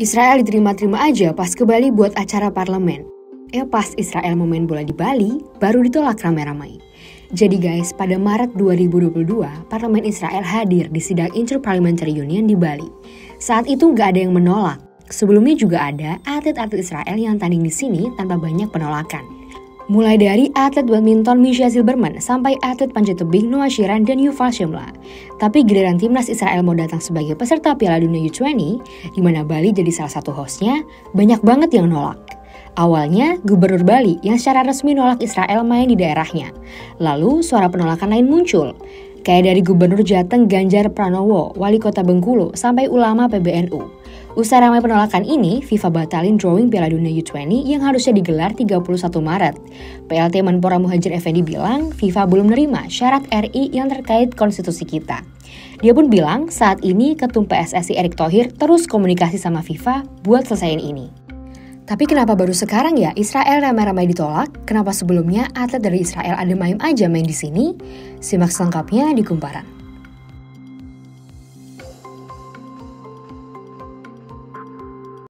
Israel diterima-terima aja pas ke Bali buat acara parlemen. Eh pas Israel mau main bola di Bali, baru ditolak ramai-ramai. Jadi guys, pada Maret 2022, Parlemen Israel hadir di sidang Inter-Parliamentary Union di Bali. Saat itu nggak ada yang menolak. Sebelumnya juga ada atlet-atlet Israel yang tanding di sini tanpa banyak penolakan. Mulai dari atlet badminton Misha Silberman sampai atlet panjat tebing Noah Shiran dan Yuval Shemla. Tapi giliran timnas Israel mau datang sebagai peserta Piala Dunia U20, di mana Bali jadi salah satu hostnya, banyak banget yang nolak. Awalnya, Gubernur Bali yang secara resmi nolak Israel main di daerahnya. Lalu, suara penolakan lain muncul. Kayak dari Gubernur Jateng Ganjar Pranowo, Wali Kota Bengkulu, sampai ulama PBNU. Usai ramai penolakan ini, FIFA batalin drawing Piala Dunia U20 yang harusnya digelar 31 Maret. PLT Menpora Muhajir Effendi bilang, FIFA belum menerima syarat RI yang terkait konstitusi kita. Dia pun bilang saat ini Ketum PSSI Erick Thohir terus komunikasi sama FIFA buat selesaiin ini. Tapi kenapa baru sekarang ya Israel ramai-ramai ditolak? Kenapa sebelumnya atlet dari Israel ada main aja main di sini? Simak selengkapnya di Kumparan.